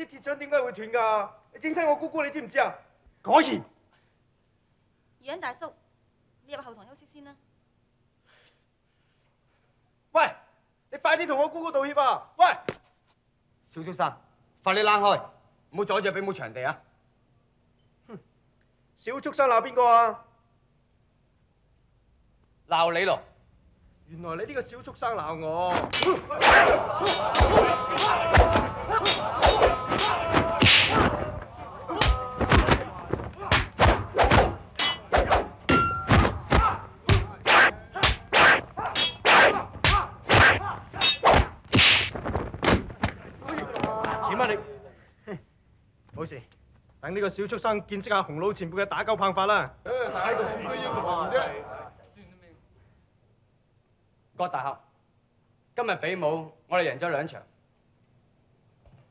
啲鐵掌點解會斷㗎？你整親我姑姑，你知唔知啊？果然，余恩大叔，你入後堂休息先啦。喂，你快啲同我姑姑道歉啊！喂，小畜生，快啲躝開，唔好阻住俾冇場地啊！哼小畜生鬧邊個啊？鬧你咯！原來你呢個小畜生鬧我。點啊你？冇事，等呢個小畜生見識下洪老前輩嘅打狗棒法啦。喺度算都英雄啫。郭大俠，今日比武我哋贏咗兩場，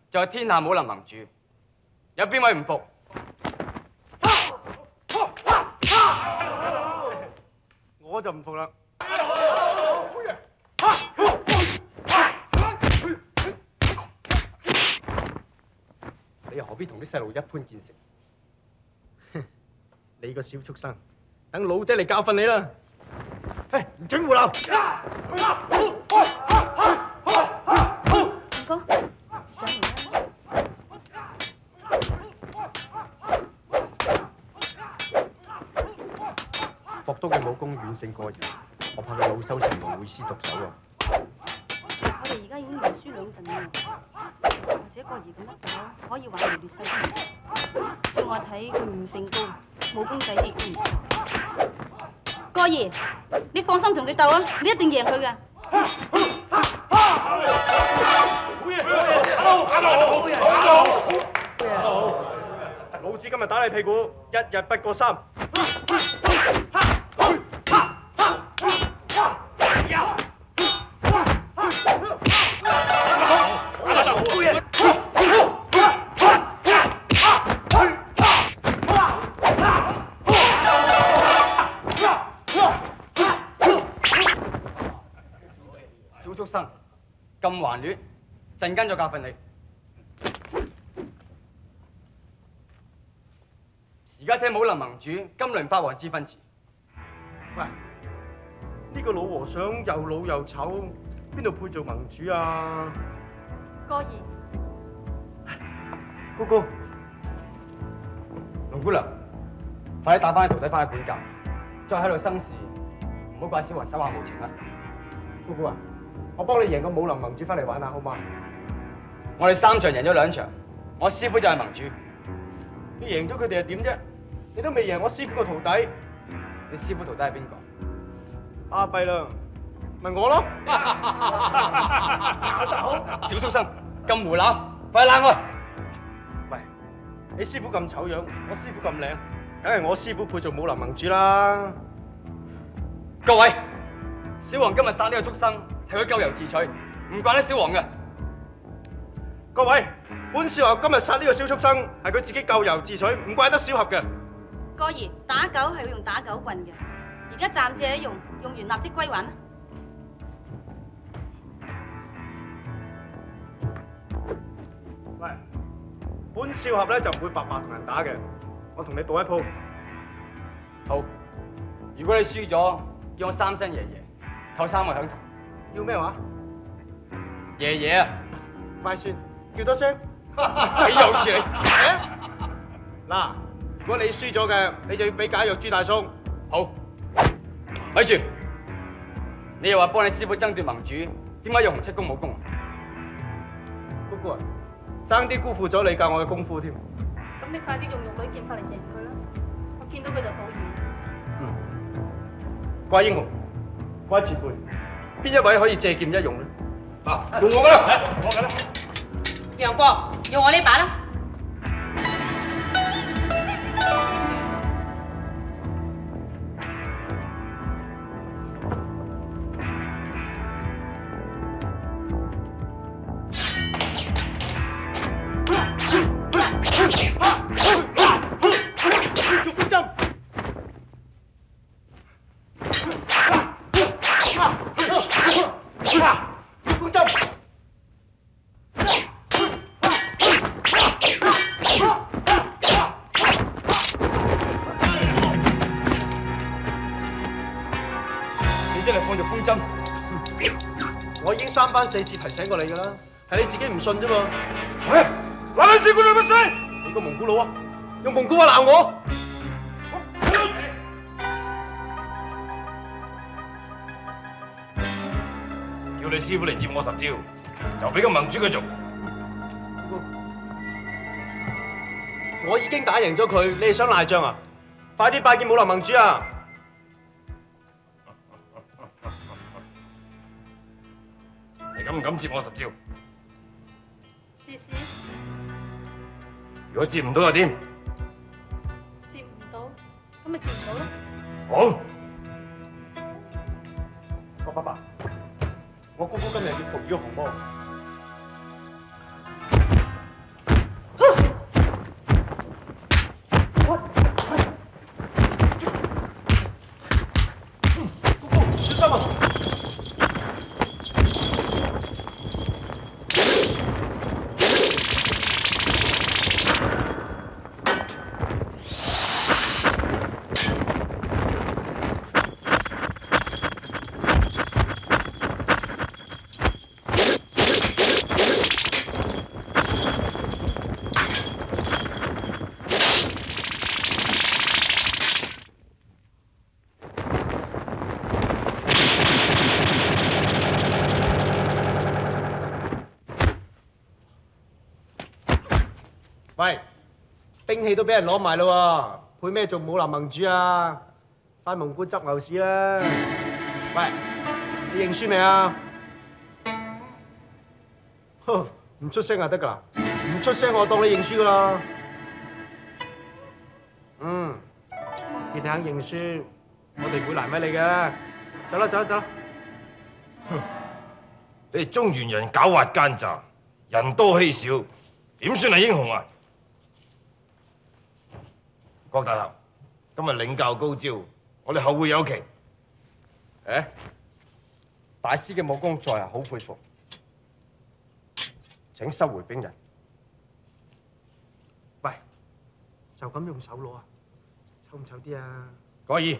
就係天下武林盟主，有邊位唔服？我就唔服啦。你又何必同啲細路一般見識？你個小畜生，等老爹嚟教訓你啦！嘿，唔准胡鬧！哥，上嚟啦。博都嘅武功遠勝過人，我怕佢老羞成怒會師毒手啊！我哋而家已經連輸兩陣啦，或者郭兒咁一打可以挽回劣勢添。照我睇，佢悟性高，武功底亦都唔錯。哥兒，你放心同佢鬥啊，你一定贏佢嘅。老子今日打你屁股，一日不過三。小畜生，咁頑劣，陣間再教訓你。而家請武林盟主金輪法王之分詞。喂，呢個老和尚又老又醜，邊度配做盟主啊？郭兒，姑姑，龍姑娘，快啲打翻啲徒弟翻去管教，再喺度生事，唔好怪小雲手下無情啦。姑姑啊，我幫你贏個武林盟主翻嚟玩下好嘛？我哋三場贏咗兩場，我師傅就係盟主，你贏咗佢哋又點啫？你都未贏我師傅個徒弟，你師傅徒弟係邊個？阿弊啦，咪我咯！小畜生，咁胡鬧，快啲躝開！喂，你師傅咁醜樣，我師傅咁靚，梗係我師傅配做武林盟主啦！各位，小王今日殺呢個畜生係佢咎由自取，唔怪得小王嘅。各位，本少俠今日殺呢個小畜生係佢自己咎由自取，唔怪得小俠嘅。郭兒打狗係要用打狗棍嘅，而家暫借用，用完立即歸還啦。喂，本少俠咧就唔會白白同人打嘅，我同你賭一鋪。好，如果你輸咗，叫我三聲爺爺，扣三個響頭。要咩話？爺爺啊，快算，叫多聲。你有事你。嗱，如果你輸咗嘅，你就要俾解藥朱大叔。好，咪住，你又話幫你師傅爭奪盟主，點解用洪七公武功啊？姑姑啊，爭啲辜負咗你教我嘅功夫添。咁你快啲用玉女劍法嚟贏佢啦！我見到佢就討厭。怪英雄，怪前輩，邊一位可以借劍一用咧？啊，用我噶啦，我嘅啦。楊過，用我呢把啦。番四次提醒過你㗎啦，係你自己唔信啫嘛。喂，嗱你試過你乜事？你個蒙古佬啊，用蒙古話鬧我。叫你師傅嚟接我十招，就俾個盟主佢做。我已經打贏咗佢，你係想賴帳啊？快啲拜見武林盟主啊！敢唔敢接我十招？試試如果接唔到又点？接唔到，咁咪接唔到咯。好，我爸爸，我姑姑今日要服於紅魔。兵器都俾人攞埋咯，配咩做武林盟主啊？翻蒙古執牛屎啦！喂，你認輸未啊？唔出聲就得㗎啦，唔出聲我當你認輸㗎啦。嗯，见你肯認輸，我哋唔會難為你嘅。走啦，走啦，走啦！你哋中原人狡猾奸诈，人多欺少，點算係英雄啊？郭大俠，今日領教高招，我哋後會有期。誒，大師嘅武功在下好佩服，請收回兵刃。喂，就咁用手攞啊？臭唔臭啲啊？可以。